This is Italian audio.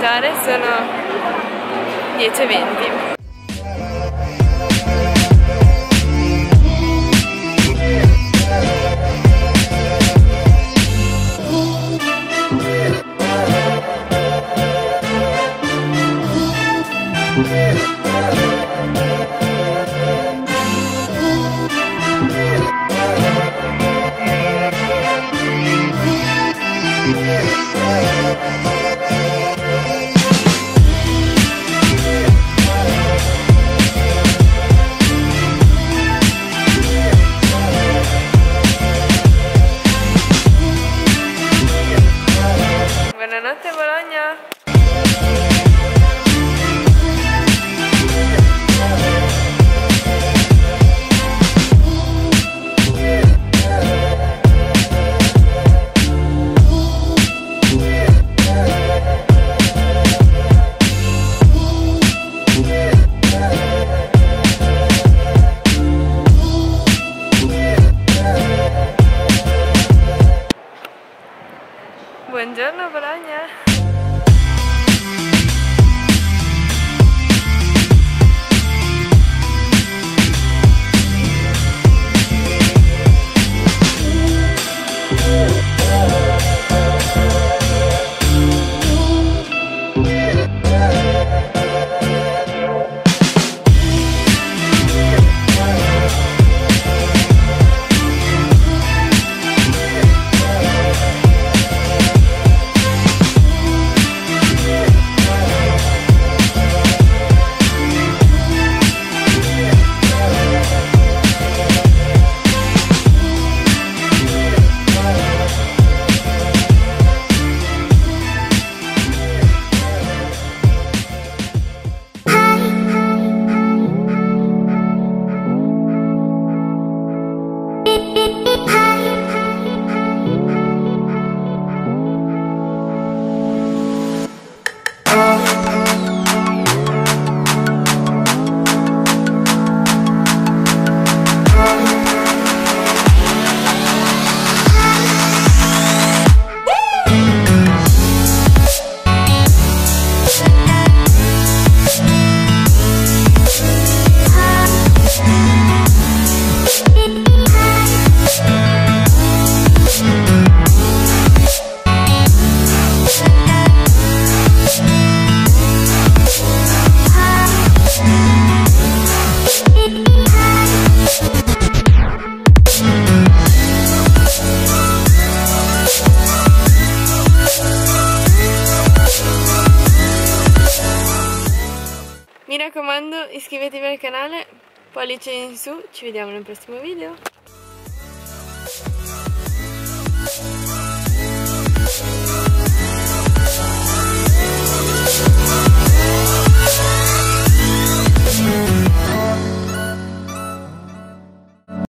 prenotare, sono 10.20. Buonanotte Buongiorno Bologna! Mi raccomando iscrivetevi al canale, pollice in su, ci vediamo nel prossimo video. Thank you.